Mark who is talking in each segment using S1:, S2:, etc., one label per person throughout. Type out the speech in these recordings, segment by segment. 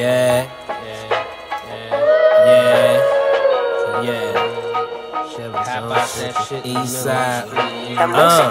S1: Yeah, yeah, yeah, yeah. How about that shit? East side. Uh.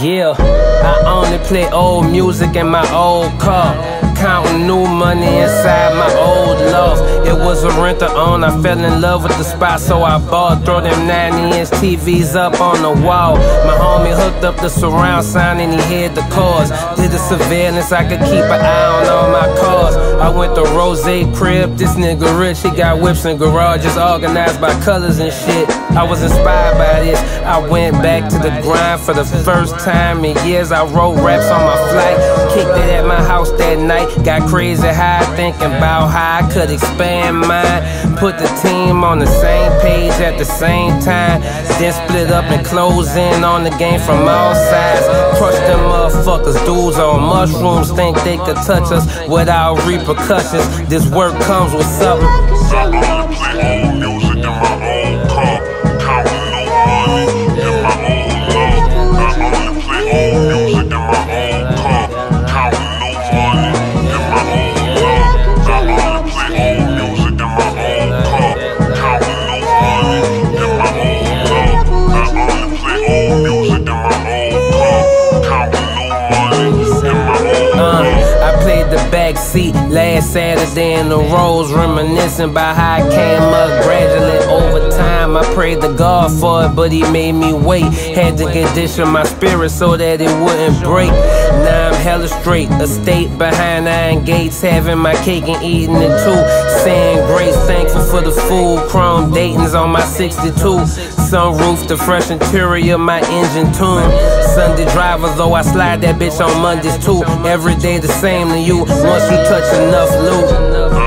S1: Yeah, I only play old music in my old car. Counting new money inside my old loft. It was a renter on, I fell in love with the spot, so I bought. Throw them 90 inch TVs up on the wall. My homie hooked up the surround sound and he hid the cars. Did the surveillance, I could keep an eye on all my cars. I went to Ross Crib, this nigga rich, he got whips and garages organized by colors and shit. I was inspired by this. I went back to the grind for the first time in years. I wrote raps on my flight, kicked it at house that night. Got crazy high thinking about how I could expand mine. Put the team on the same page at the same time. Then split up and close in on the game from all sides. Crush them motherfuckers, dudes on mushrooms think they could touch us without repercussions. This work comes with something.
S2: Music in my old car. Counting no money in my old love. I only play old music in my old car. Counting no money in my old.
S1: Uh, I played the back seat last Saturday in the Rose, reminiscing about how I came up gradually over time. I prayed to God for it, but He made me wait. Had to condition my spirit so that it wouldn't break. Hella straight, a state behind iron gates, having my cake and eating it too. Saying grace, thankful for the food. Chrome Dayton's on my 62. Sunroof, the fresh interior, my engine tune. Sunday driver, though I slide that bitch on Mondays too. Every day the same to you. Once you touch enough loot.